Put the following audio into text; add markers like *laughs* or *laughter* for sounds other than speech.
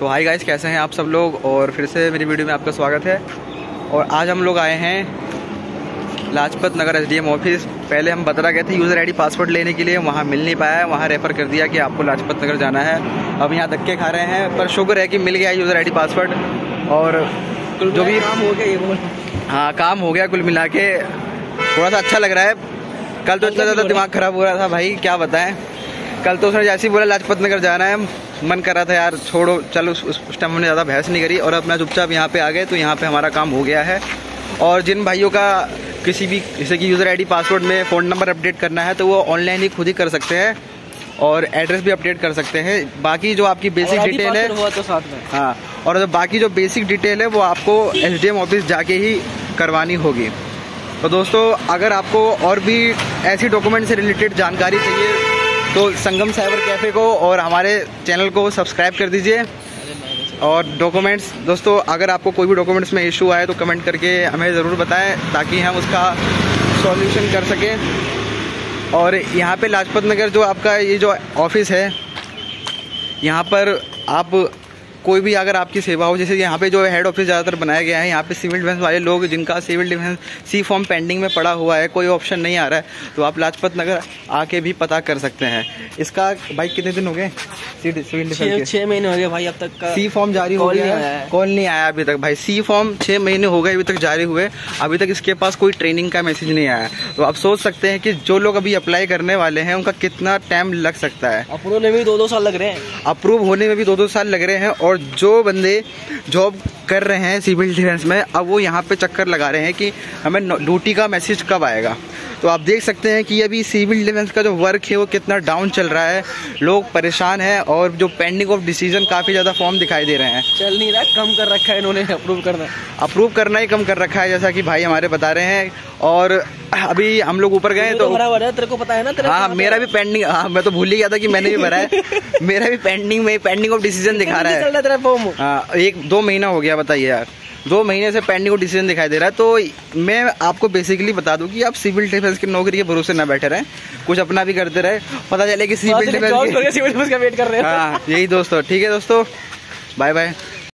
तो hi guys कैसे हैं आप सब लोग? और फिर से मेरी वीडियो में आपका स्वागत है। और आज हम लोग आए हैं लाजपत नगर एसडीएम ऑफ़िस पहले हम बतरा गए थे यूज़र आईडी पासवर्ड लेने के लिए वहाँ मिल नहीं पाया वहाँ रेफ़र कर दिया कि आपको लाजपत नगर जाना है। अब यहाँ धक्के खा रहे हैं पर शुक्र है कि मिल गया यूज़र आईडी पासवर्ड और जो भी काम हो गया हाँ काम हो गया कुल मिला के। थोड़ा सा अच्छा लग रहा है। कल तो इतना ज़्यादा दिमाग ख़राब हो रहा था भाई क्या बताएँ? कल तो उसने जैसे ही बोला लाजपत नगर जाना है मन कर रहा था यार छोड़ो चलो उस टाइम हमने ज़्यादा बहस नहीं करी और अपना चुपचाप यहाँ पे आ गए तो यहाँ पे हमारा काम हो गया है। और जिन भाइयों का किसी भी जैसे कि यूज़र आईडी पासवर्ड में फ़ोन नंबर अपडेट करना है तो वो ऑनलाइन ही खुद ही कर सकते हैं और एड्रेस भी अपडेट कर सकते हैं। बाकी जो आपकी बेसिक डिटेल है हुआ तो साथ में। हाँ और जो बाकी जो बेसिक डिटेल है वो आपको एसडीएम ऑफ़िस जाके ही करवानी होगी। तो दोस्तों अगर आपको और भी ऐसी डॉक्यूमेंट से रिलेटेड जानकारी चाहिए तो संगम साइबर कैफ़े को और हमारे चैनल को सब्सक्राइब कर दीजिए। और डॉक्यूमेंट्स, दोस्तों, अगर आपको कोई भी डॉक्यूमेंट्स में इशू आए तो कमेंट करके हमें ज़रूर बताएँ ताकि हम उसका सॉल्यूशन कर सकें। और यहाँ पे लाजपत नगर जो आपका ये जो ऑफ़िस है, यहाँ पर आप कोई भी अगर आपकी सेवा हो जैसे यहाँ पे जो हेड ऑफ़िस ज़्यादातर बनाया गया है यहाँ पे सिविल डिफेंस वाले लोग जिनका civil defence C form pending में पड़ा हुआ है कोई ऑप्शन नहीं आ रहा है तो आप लाजपत नगर आके भी पता कर सकते हैं। इसका भाई कितने दिन हो गए? सिविल डिफेंस छः महीने हो गए भाई अब तक का सी फॉर्म जारी हो गया है। कॉल नहीं आया अभी तक भाई। सी फॉर्म छः महीने हो गए अभी तक जारी हुए अभी तक इसके पास कोई ट्रेनिंग का मैसेज नहीं आया तो आप सोच सकते हैं कि जो लोग अभी अप्लाई करने वाले हैं उनका कितना टाइम लग सकता है। अप्रूव होने में भी दो दो साल लग रहे हैं। अप्रूव होने में भी दो दो साल लग रहे हैं और जो बंदे जॉब कर रहे हैं सिविल डिफेंस में अब वो यहाँ पे चक्कर लगा रहे हैं कि हमें ड्यूटी का मैसेज कब आएगा। तो आप देख सकते हैं कि अभी सिविल डिफेंस का जो वर्क है वो कितना डाउन चल रहा है। लोग परेशान हैं और जो पेंडिंग ऑफ़ डिसीज़न काफ़ी ज़्यादा फॉर्म दिखाई दे रहे हैं। चल नहीं रहा कम कर रखा है इन्होंने अप्रूव करना। अप्रूव करना ही कम कर रखा है जैसा कि भाई हमारे बता रहे हैं। और अभी हम लोग ऊपर गए तो तेरे को पता है ना तेरे हाँ मेरा भी पेंडिंग हाँ मैं तो भूल ही गया था कि मैंने भी भरा है। *laughs* मेरा भी पेंडिंग में पेंडिंग ऑफ़ डिसीज़न दिखा रहा है। हाँ एक दो महीना हो गया बताइए यार। दो महीने से पेंडिंग को डिसीज़न दिखाई दे रहा है तो मैं आपको बेसिकली बता दूँ कि आप सिविल डिफेंस की नौकरी के भरोसे ना बैठे रहे। कुछ अपना भी करते रहे। पता चले कि सिविल डिफेंस का वेट कर रहे हैं। हाँ यही दोस्तों ठीक है दोस्तों। Bye bye